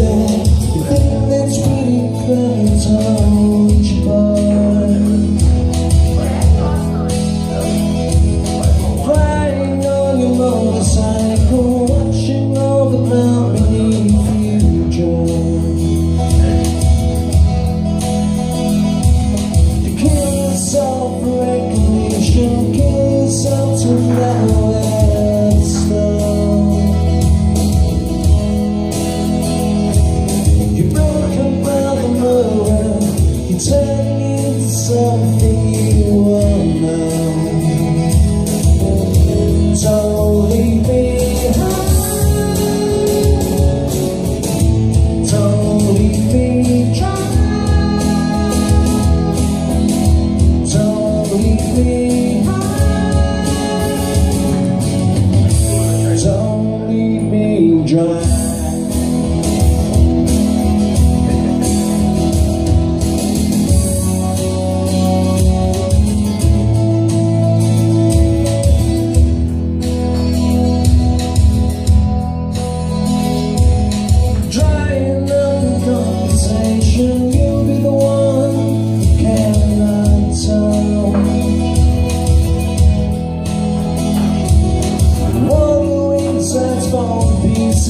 that you think that's really crying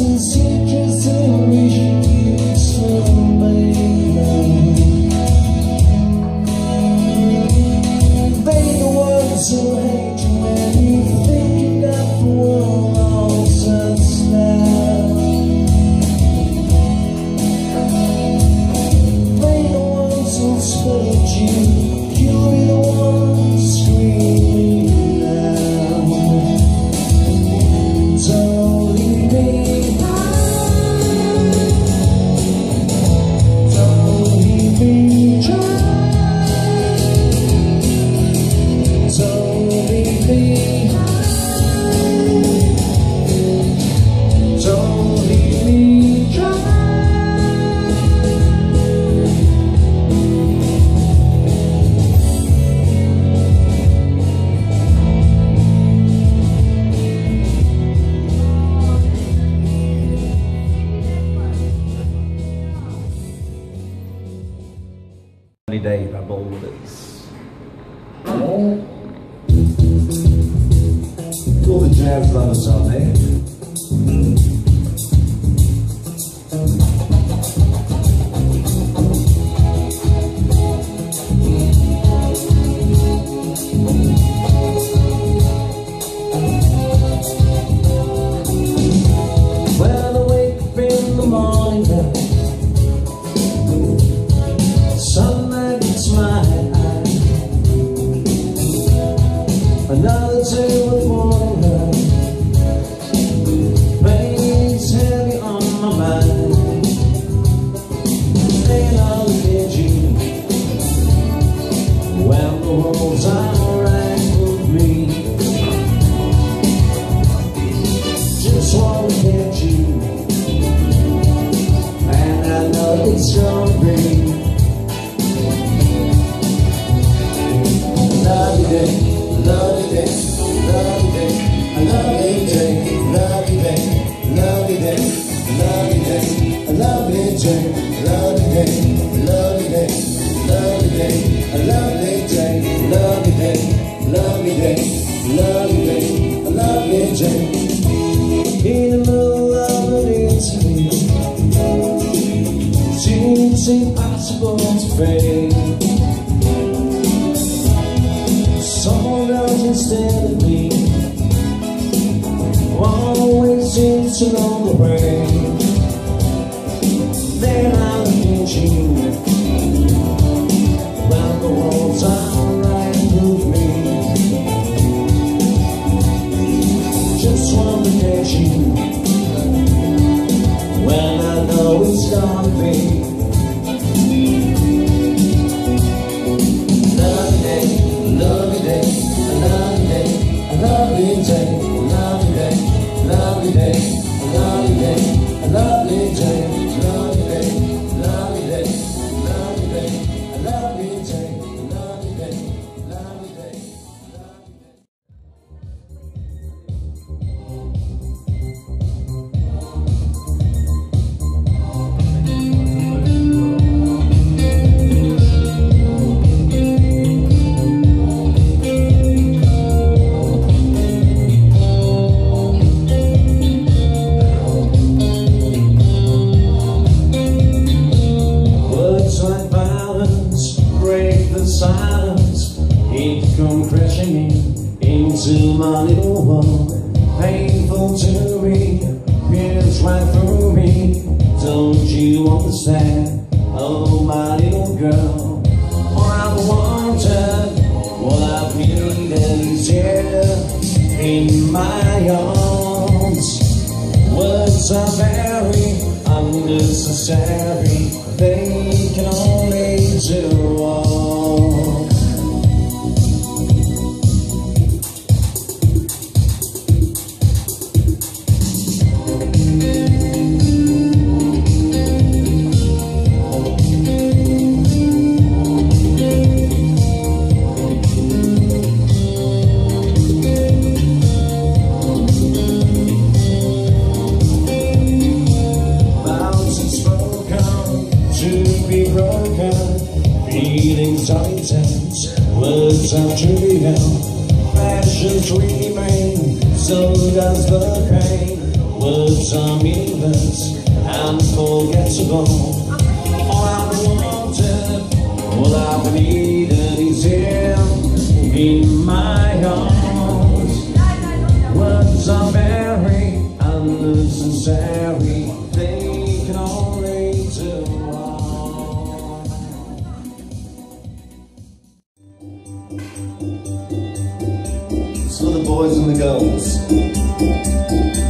since you can me Day by Boulders. All the jazz lovers out there. Day, lovely day, lovely day, a lovely day in the middle of an interview Seems impossible to fake Someone else instead of me Always seems to know the way Then I look When I know it's gonna into my little one Painful to me, pierce right through me. Don't you understand? Oh, my little girl. All I've wanted, what I've needed is here in my arms. Words are very unnecessary. They can only do Feelings are intense, words are trivial. Passions remain, so does the pain. Words are meaningless and forgettable. All I've wanted, all I've needed is here in Dios.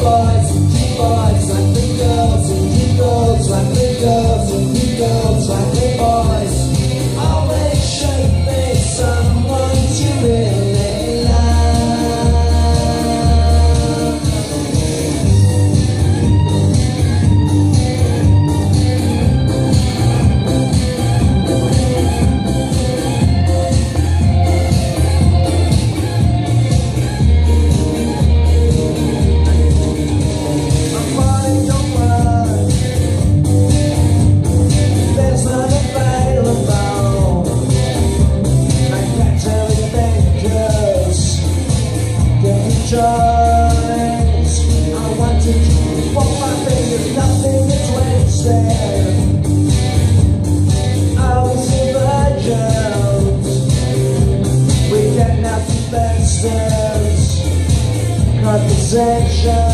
Boys the boys Conversation